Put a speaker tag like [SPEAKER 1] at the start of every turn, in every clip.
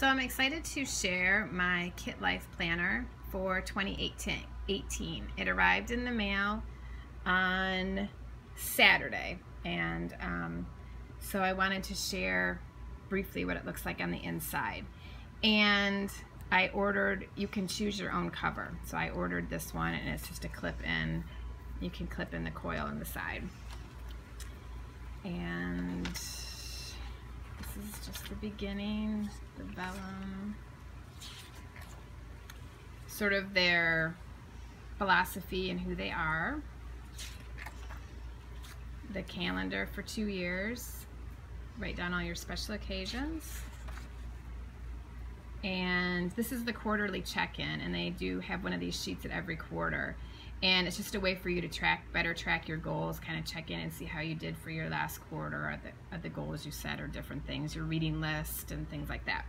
[SPEAKER 1] So I'm excited to share my Kitlife Planner for 2018. It arrived in the mail on Saturday and um, so I wanted to share briefly what it looks like on the inside. And I ordered, you can choose your own cover. So I ordered this one and it's just a clip in, you can clip in the coil on the side. And is just the beginning, the vellum. Sort of their philosophy and who they are. The calendar for two years. Write down all your special occasions and this is the quarterly check-in and they do have one of these sheets at every quarter and it's just a way for you to track better track your goals kind of check in and see how you did for your last quarter or the, the goals you set or different things your reading list and things like that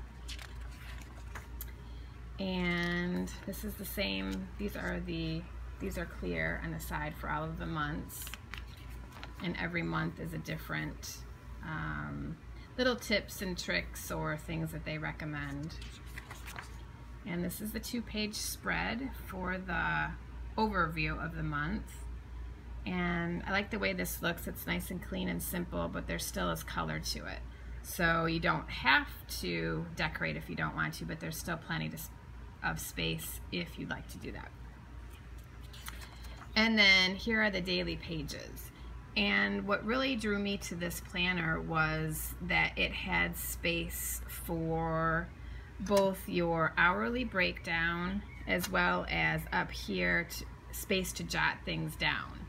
[SPEAKER 1] and this is the same these are the these are clear on the side for all of the months and every month is a different um, little tips and tricks or things that they recommend. And this is the two-page spread for the overview of the month. And I like the way this looks. It's nice and clean and simple, but there still is color to it. So you don't have to decorate if you don't want to, but there's still plenty of space if you'd like to do that. And then here are the daily pages. And what really drew me to this planner was that it had space for both your hourly breakdown as well as up here to, space to jot things down.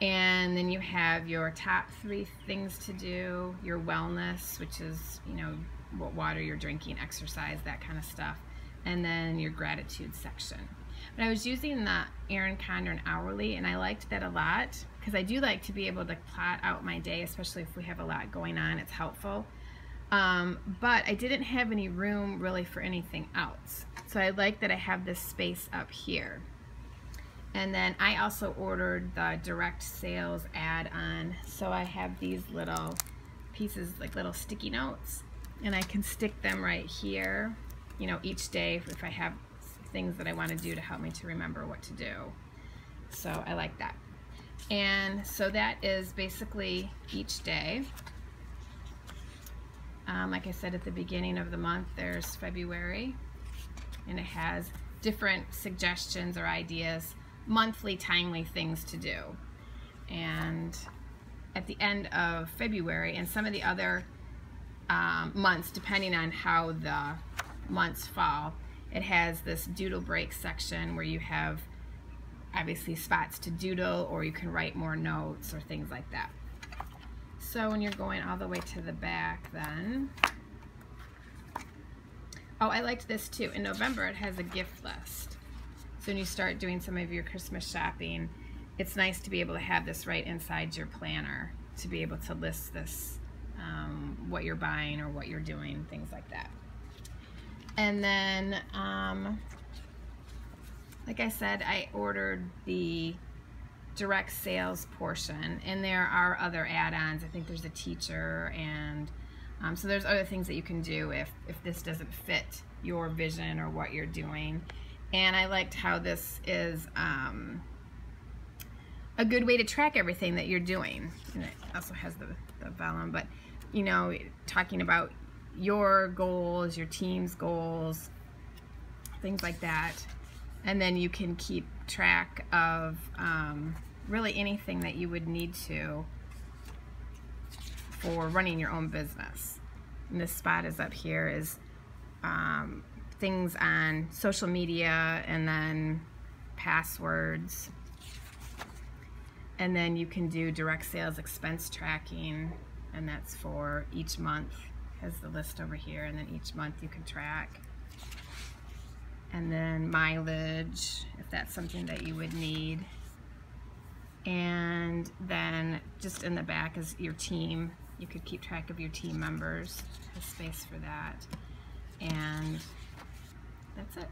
[SPEAKER 1] And then you have your top three things to do, your wellness, which is, you know, what water you're drinking, exercise, that kind of stuff, and then your gratitude section. But I was using the Erin Condren hourly, and I liked that a lot because I do like to be able to plot out my day, especially if we have a lot going on. It's helpful. Um, but I didn't have any room really for anything else. So I like that I have this space up here. And then I also ordered the direct sales add-on. So I have these little pieces, like little sticky notes, and I can stick them right here, you know, each day if I have things that I want to do to help me to remember what to do. So I like that. And so that is basically each day. Um, like I said at the beginning of the month, there's February, and it has different suggestions or ideas, monthly timely things to do. And at the end of February, and some of the other um, months, depending on how the months fall, it has this doodle break section where you have obviously spots to doodle or you can write more notes or things like that. So when you're going all the way to the back then, oh I liked this too, in November it has a gift list. So when you start doing some of your Christmas shopping, it's nice to be able to have this right inside your planner to be able to list this, um, what you're buying or what you're doing, things like that. And then um, like I said, I ordered the direct sales portion and there are other add-ons. I think there's a teacher and um, so there's other things that you can do if, if this doesn't fit your vision or what you're doing. And I liked how this is um, a good way to track everything that you're doing. And it also has the, the vellum, but you know, talking about your goals, your team's goals, things like that and then you can keep track of um, really anything that you would need to for running your own business. And this spot is up here is um, things on social media and then passwords. And then you can do direct sales expense tracking and that's for each month has the list over here and then each month you can track and then mileage if that's something that you would need just in the back is your team. You could keep track of your team members There's space for that. And that's it.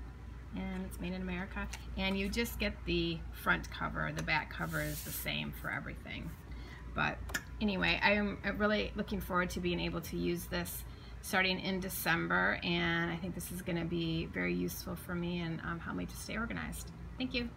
[SPEAKER 1] And it's made in America. And you just get the front cover the back cover is the same for everything. But anyway I'm really looking forward to being able to use this starting in December, and I think this is going to be very useful for me and um, help me to stay organized. Thank you.